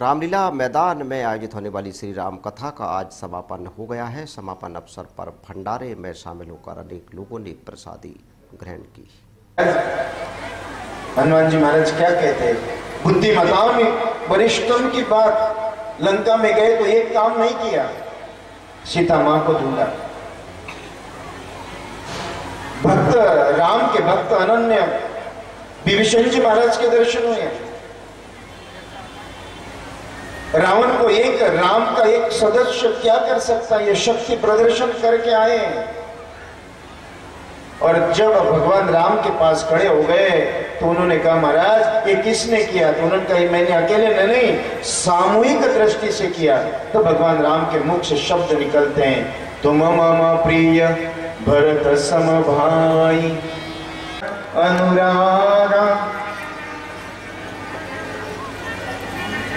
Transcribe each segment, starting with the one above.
रामलीला मैदान में आयोजित होने वाली श्री राम कथा का आज समापन हो गया है। समापन अवसर पर भंडारे में शामिल होकर अनेक लोगों ने प्रसादी ग्रहण की। हनुमान जी महाराज क्या कहते हैं? बुद्धिमताओं में वरिष्ठों की बात लंका में गए तो एक काम नहीं किया। सीता माँ को ढूंढा। भक्त, राम के भक्त अनन्य। विभीषण जी महाराज के दर्शन हुए। रावण को एक राम का एक सदस्य क्या कर सकता है? ये शक्ति प्रदर्शन करके आए और जब भगवान राम के पास खड़े हो गए तो उन्होंने कहा, महाराज, ये किसने किया? तो उन्होंने कहा मैंने अकेले ने नहीं, सामूहिक दृष्टि से किया। तो भगवान राम के मुख से शब्द निकलते हैं, तुम मम प्रिय भरत सम भाई अनुरागा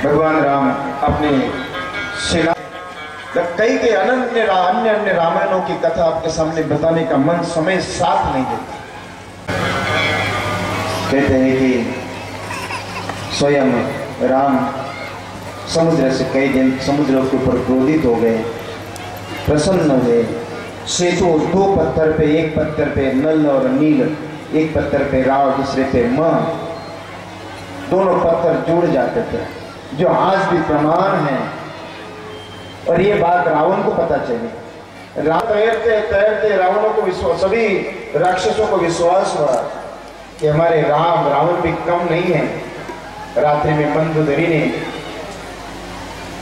भगवान राम अपने सेना। कई के अन्य अन्य अन्य रामायणों की कथा आपके सामने बताने का मन समय साथ नहीं देता। कहते हैं कि स्वयं राम समुद्र से कई दिन समुद्र के ऊपर क्रोधित हो गए। प्रसन्न हुए। सेतु दो पत्थर पे, एक पत्थर पे नल और नील, एक पत्थर पे राव, दूसरे पे म। दोनों पत्थर जुड़ जाते थे। जो आज भी प्रमाण है। और ये बात रावण को पता चली। राम तैरते तैरते रावणों को विश्वास सभी राक्षसों को विश्वास हुआ कि हमारे राम, रावण भी कम नहीं है। रात्रि में मंदोदरी ने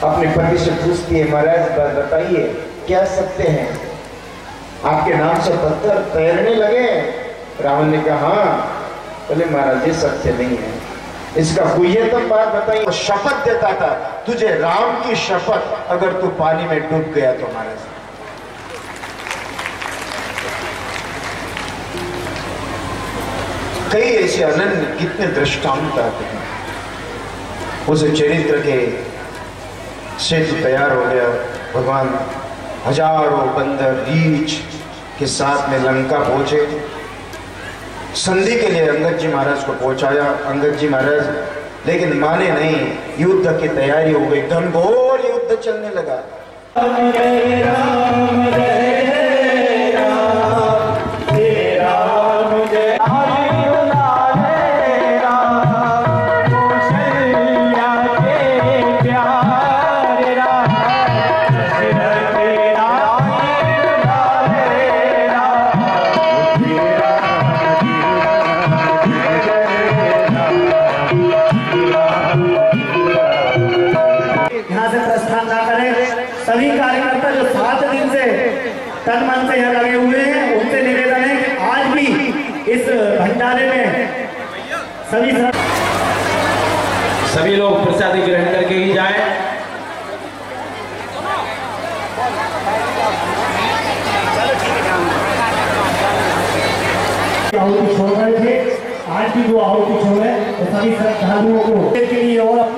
अपने पति से पूछती है, महाराज बताइए, क्या सत्य है? आपके नाम से पत्थर तैरने लगे? रावण ने कहा हाँ। बोले, महाराज, ये सत्य नहीं है। इसका गुह्यतम बात बताइए शपथ देता था, तुझे राम की शपथ अगर तू पानी में डूब गया तो महाराज कई ऐसे अनन्य, कितने दृष्टांत आते हैं। उस चरित्र के सेतु तैयार हो गया, भगवान हज़ारों बंदर, रीछ के साथ में लंका पहुँचे। संधि के लिए अंगद जी महाराज को पहुँचाया। अंगद जी महाराज, लेकिन माने नहीं, युद्ध की तैयारी हो गई घनघोर युद्ध चलने लगा। सभी कार्यकर्ता जो सात दिन से तन मन से यहाँ लगे हुए हैं उनसे निवेदन है कि आज भी इस भंडारे में सभी सभी लोग प्रसादी ग्रहण करके ही जाएँ। आहुति छोड़ रहे थे। आज भी जो आहुति छोड़ रहे हैं, सभी श्रद्धालुओं को के लिए और